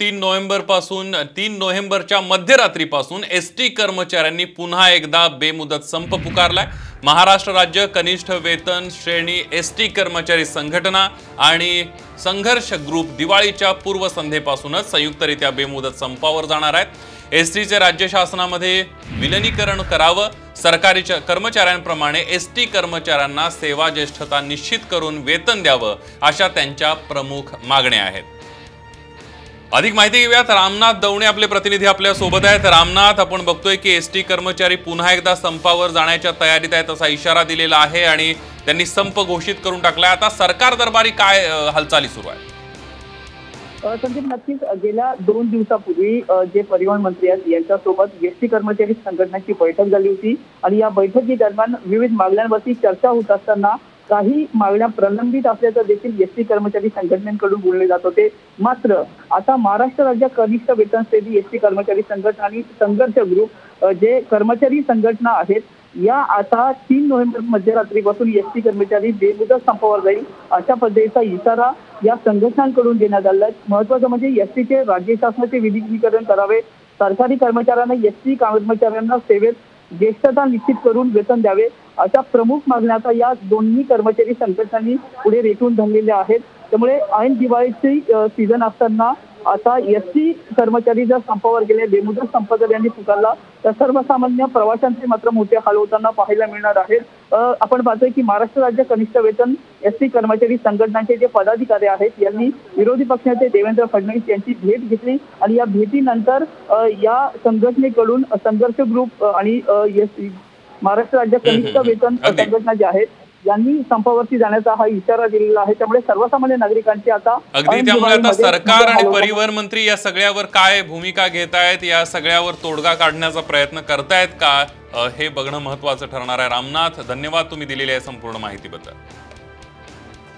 तीन नोव्हेंबरपासून तीन नोव्हेंबरच्या मध्यरात्रीपासून एस टी कर्मचाऱ्यांनी पुन्हा एकदा बेमुदत संप पुकारलाय. महाराष्ट्र राज्य कनिष्ठ वेतन श्रेणी एस टी कर्मचारी संघटना आणि संघर्ष ग्रुप दिवाळीच्या पूर्वसंध्येपासूनच संयुक्तरित्या बेमुदत संपावर जाणार आहेत. एस टीचे राज्य शासनामध्ये विलनीकरण करावं. सरकारी कर्मचाऱ्यांप्रमाणे एस टी कर्मचाऱ्यांना सेवा ज्येष्ठता निश्चित करून वेतन द्यावं अशा त्यांच्या प्रमुख मागण्या आहेत. अधिक माहिती घेऊयात. रामनाथ दवणे आपले प्रतिनिधी आपल्यासोबत आहेत. रामनाथ आपण बघतोय की एस टी कर्मचारी पुन्हा एकदा संपावर जाण्याच्या तयारीत आहेत असा इशारा दिलेला आहे आणि त्यांनी संप घोषित करून टाकलाय. आता सरकार दरबारी काय हालचाली सुरू आहे संदीप नक्कीच गेल्या दोन दिवसापूर्वी जे परिवहन मंत्री आहेत यांच्यासोबत एसटी कर्मचारी संघटनेची बैठक झाली होती. आणि या बैठकी दरम्यान विविध मागण्यांवरती चर्चा होत असताना काही मागण्या प्रलंबित असल्याचं देखील एसटी कर्मचारी संघटनेकडून बोलले जात होते. मात्र आता महाराष्ट्र राज्य कनिष्ठ वेतन सेवी एसटी कर्मचारी संघटना आणि संघर्ष ग्रुप जे कर्मचारी संघटना आहेत या आता तीन नोव्हेंबर मध्यरात्रीपासून एस टी कर्मचारी बेमुदत संपावर जाईल अशा पद्धतीचा इशारा या संघटनांकडून देण्यात आला आहे. महत्वाचं म्हणजे एस टीचे राज्य शासनाचे विलिनीकरण करावे. सरकारी कर्मचाऱ्यांना एस टी कर्मचाऱ्यांना सेवेत ज्येष्ठता निश्चित करून वेतन द्यावे अशा प्रमुख मागण्या आता या दोन्ही कर्मचारी संघटनांनी पुढे रेटून धरलेल्या आहेत. त्यामुळे ऐन दिवाळीची सीझन असताना आता एस टी कर्मचारी जर संपावर गेले बेमुदत संप जर यांनी पुकारला तर सर्वसामान्य प्रवाशांचे मात्र मोठे हाल होताना पाहायला मिळणार आहेत आपण पाहतोय की महाराष्ट्र राज्य कनिष्ठ वेतन एस टी कर्मचारी संघटनांचे जे पदाधिकारी आहेत यांनी विरोधी पक्षाचे देवेंद्र फडणवीस यांची भेट घेतली आणि या भेटीनंतर या संघटनेकडून संघर्ष ग्रुप आणि महाराष्ट्र राज्य कनिष्ठ. वेतन. संघटना ज्या आहेत यांनी संपावरती जाण्याचा हा इशारा दिलेला आहे. त्यामुळे सर्वसामान्य नागरिकांची आता अगदी त्यामुळे आता सरकार आणि. परिवहन मंत्री या सगळ्यावर काय भूमिका घेत आहेत या सगळ्यावर तोडगा काढण्याचा प्रयत्न करतायत का? हे बघणं महत्वाचं ठरणार आहे. रामनाथ धन्यवाद तुम्ही दिलेल्या या संपूर्ण माहितीबद्दल.